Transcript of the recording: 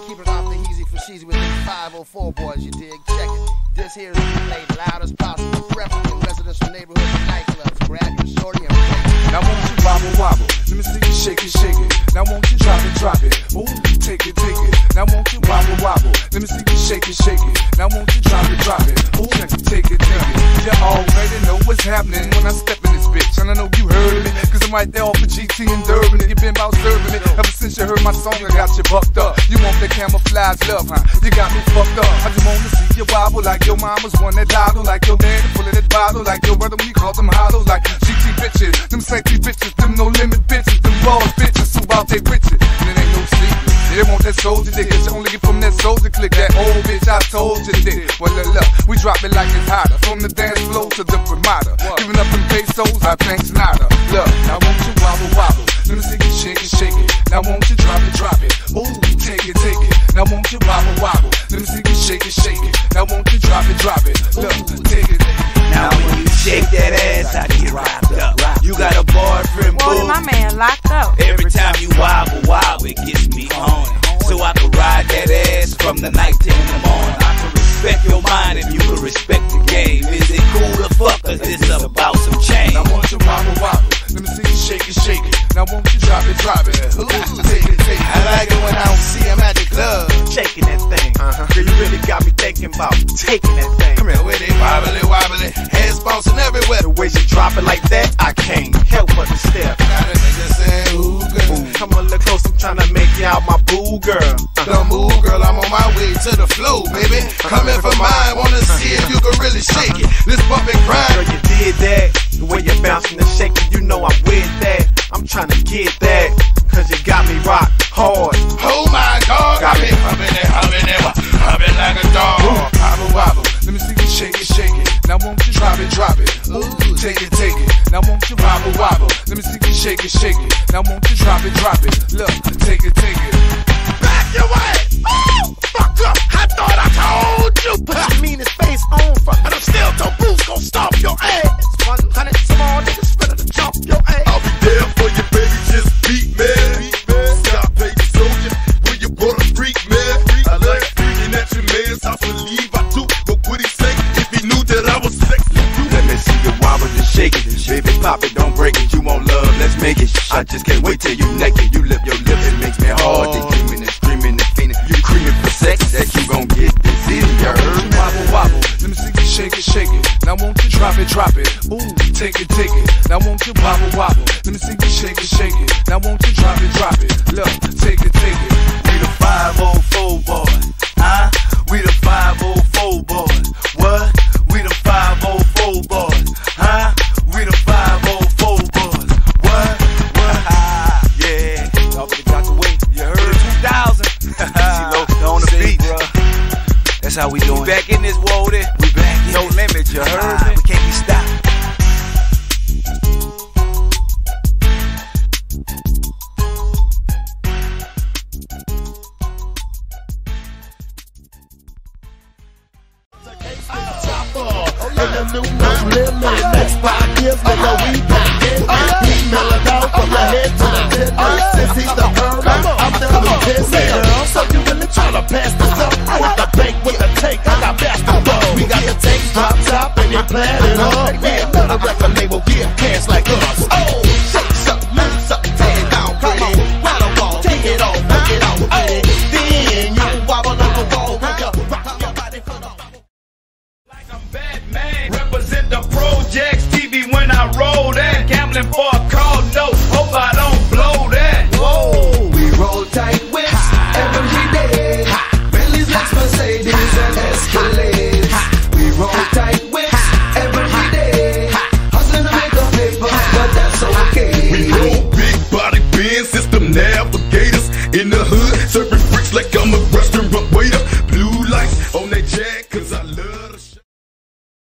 keep it off the easy for sheezy with these 504 Boyz, you dig? Check it. This here is played loud as possible, preferably in residential neighborhoods and nightclubs. Grab your shorty and. Now won't you wobble wobble? Let me see you shake it, shake it. Now won't you drop it, drop it? Ooh, take it, take it. Now won't you wobble wobble? Let me see you shake it, shake it. Now won't you drop it, drop it? Ooh, take it, take it. You already know what's happening when I step in this bitch. And I know you right there off of GT and Derbigny. And you been about serving it. Ever since you heard my song, I got you bucked up. You want the camouflage love, huh? You got me fucked up. I just wanna see you wobble like your mama's one that lotto, like your daddy pulling that bottle, like your brother when you call them hollow, like GT bitches, them sexy bitches, them no limit bitches, them raw bitches who out they riches. And it ain't no. They want that soldier dick, it's only get from that soldier click. That old bitch I told you dick. Well, look, look, we drop it like it's hotter. From the dance floor to the Ramada. Giving up them pesos, I thanks nada. Look, now won't you wobble wobble? Let me see you shake it, shake it. Now won't you drop it, drop it? Ooh, take it, take it. Now won't you wobble wobble? Let me see you shake it, shake it. Now won't you drop it, drop it? Look, take it. Now when you shake that ass, I get wrapped up. You got a boyfriend, Whoa, boo. my man locked up. Every time you wobble, wobble, 10 in the morning. I can respect your mind if you can respect the game. Is it cool to fuck? Cause this is about some change. I want you wobble wobble. Let me see you shake it, shake it. Now won't you drop it, drop it. Ooh, take it, take it. I like it when I don't see him at the club. Shaking that thing. Uh-huh. Girl, you really got me thinking about taking that thing. Come here with it. Wobbly, wobbly. Heads bouncing everywhere. The way you drop it like that, I can't help if you can really shake it. This bump and grind. Girl, you did that. The way you're bouncing and shaking, you know I'm with that. I'm trying to get that. Cause you got me rock hard. Oh my God, got me humming it, humming it, humming like a dog. Wobble wobble. Let me see you shake it, shake it. Now won't you drop it, drop it? Ooh, take it, take it. Now won't you wobble wobble? Let me see you shake it, shake it. Now won't you drop it, drop it? Look, take it, take it. Back I just can't wait till you naked. You lip your lip, it makes me hard. They dreaming and screaming and fiending. You creaming for sex, that you gon' get this in. You heard? Wobble wobble. Let me see you shake it, shake it. Now won't you drop it, drop it? Ooh, take it, take it. Now won't you wobble wobble? Let me see you shake it, shake it. Now won't you drop it, drop it? Look, take it, That's how we doing. We back in this world. Eh? We back. No limit. You heard me? We can't be stopped. And the new no limit. Next five years, nigga, we back in. He mellow down from the head to the tip. Since he's the and.